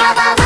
Java